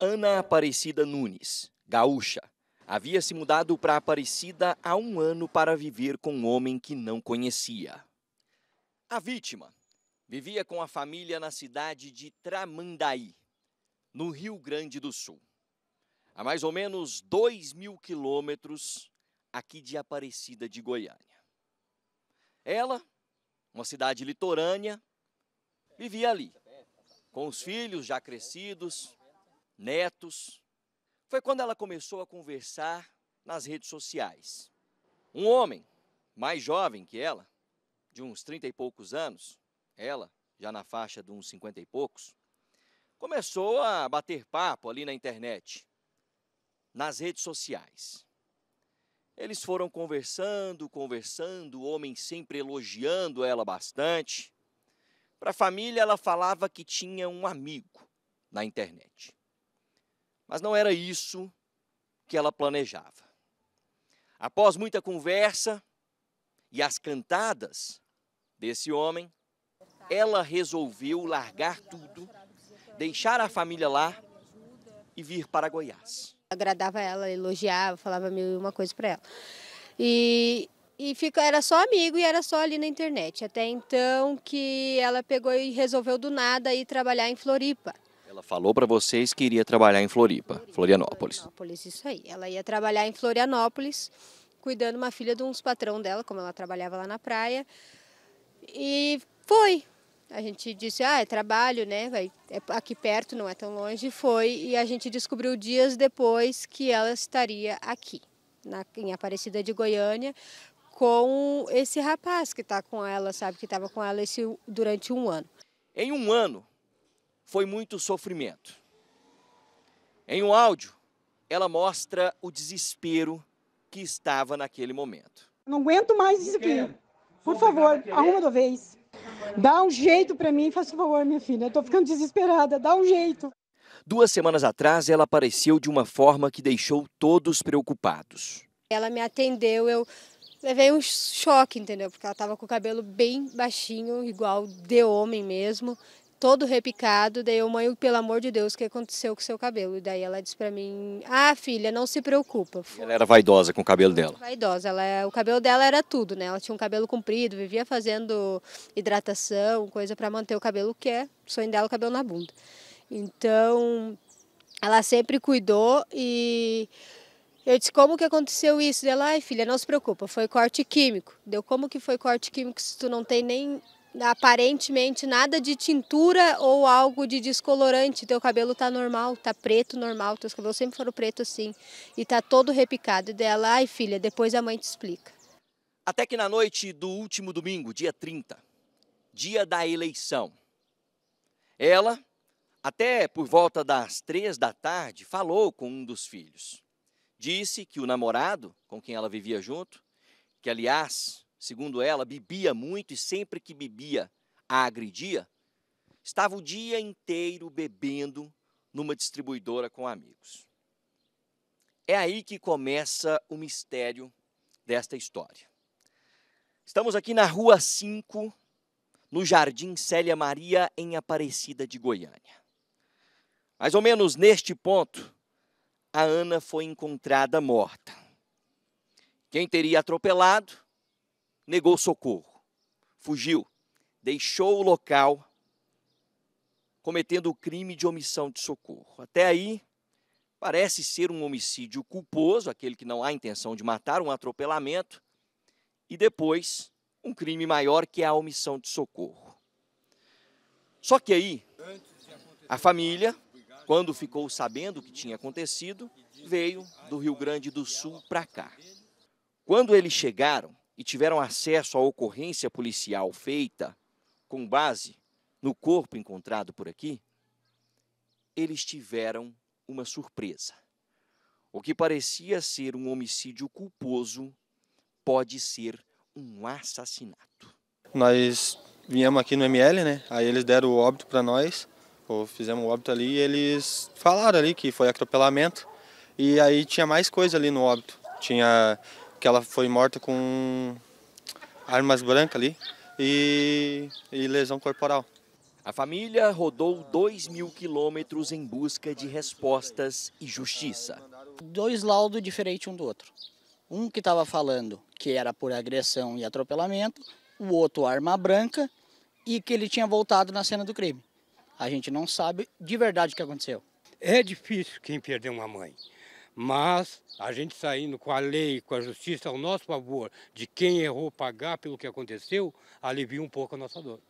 Ana Aparecida Nunes, gaúcha, havia se mudado para Aparecida há um ano para viver com um homem que não conhecia. A vítima vivia com a família na cidade de Tramandaí, no Rio Grande do Sul, a mais ou menos dois mil quilômetros aqui de Aparecida de Goiânia. Ela, uma cidade litorânea, vivia ali, com os filhos já crescidos, netos. Foi quando ela começou a conversar nas redes sociais. Um homem mais jovem que ela, de uns trinta e poucos anos, ela já na faixa de uns cinquenta e poucos, começou a bater papo ali na internet, nas redes sociais. Eles foram conversando, conversando, o homem sempre elogiando ela bastante. Para a família, ela falava que tinha um amigo na internet. Mas não era isso que ela planejava. Após muita conversa e as cantadas desse homem, ela resolveu largar tudo, deixar a família lá e vir para Goiás. Agradava ela, elogiava, falava mil uma coisa para ela. E, e fica, era só amigo e era só ali na internet. Até então que ela pegou e resolveu do nada ir trabalhar em Floripa. Ela falou para vocês que iria trabalhar em Floripa, Florianópolis. Florianópolis, isso aí. Ela ia trabalhar em Florianópolis, cuidando uma filha de uns patrão dela, como ela trabalhava lá na praia. E foi. A gente disse, ah, é trabalho, né? Vai, é aqui perto, não é tão longe. Foi. E a gente descobriu dias depois que ela estaria aqui, na, em Aparecida de Goiânia, com esse rapaz que está com ela, sabe? Que estava com ela esse, durante um ano. Em um ano, foi muito sofrimento. Em um áudio, ela mostra o desespero que estava naquele momento. Não aguento mais isso aqui. Por favor, arruma da vez. Dá um jeito para mim, faça favor, minha filha. Eu tô ficando desesperada, dá um jeito. Duas semanas atrás, ela apareceu de uma forma que deixou todos preocupados. Ela me atendeu, eu levei um choque, entendeu? Porque ela estava com o cabelo bem baixinho, igual de homem mesmo todo repicado. Daí eu, mãe, pelo amor de Deus, o que aconteceu com o seu cabelo? E daí ela disse para mim: Ah, filha, não se preocupa. Ela era vaidosa com o cabelo dela. Vaidosa. Ela, é, o cabelo dela era tudo, né? Ela tinha um cabelo comprido, vivia fazendo hidratação, coisa para manter o cabelo, que é sonho dela, o cabelo na bunda. Então, ela sempre cuidou e. Eu disse, como que aconteceu isso? Ela, ai filha, não se preocupa, foi corte químico. Deu, como que foi corte químico se tu não tem nem aparentemente nada de tintura ou algo de descolorante. Teu cabelo tá normal, tá preto normal, teus cabelos sempre foram preto assim e tá todo repicado. E dela, ai filha, depois a mãe te explica. Até que na noite do último domingo, dia 30, dia da eleição, ela, até por volta das três da tarde, falou com um dos filhos. Disse que o namorado, com quem ela vivia junto, que aliás segundo ela, bebia muito e sempre que bebia a agredia, estava o dia inteiro bebendo numa distribuidora com amigos. É aí que começa o mistério desta história. Estamos aqui na Rua 5, no Jardim Célia Maria, em Aparecida de Goiânia. Mais ou menos neste ponto, a Ana foi encontrada morta. Quem teria atropelado negou socorro, fugiu, deixou o local, cometendo o crime de omissão de socorro. Até aí, parece ser um homicídio culposo, aquele que não há intenção de matar, um atropelamento, e depois um crime maior que é a omissão de socorro. Só que aí, a família, quando ficou sabendo o que tinha acontecido, veio do Rio Grande do Sul para cá. Quando eles chegaram, e tiveram acesso à ocorrência policial feita com base no corpo encontrado por aqui, eles tiveram uma surpresa. O que parecia ser um homicídio culposo pode ser um assassinato. Nós viemos aqui no ML, né? Aí eles deram o óbito para nós, ou fizemos o óbito ali, e eles falaram ali que foi atropelamento. E aí tinha mais coisa ali no óbito. Tinha que ela foi morta com armas brancas ali e, e lesão corporal. A família rodou 2 mil quilômetros em busca de respostas e justiça. Dois laudos diferentes um do outro. Um que estava falando que era por agressão e atropelamento, o outro arma branca e que ele tinha voltado na cena do crime. A gente não sabe de verdade o que aconteceu. É difícil quem perdeu uma mãe, mas a gente saindo com a lei, com a justiça ao nosso favor, de quem errou pagar pelo que aconteceu, alivia um pouco a nossa dor.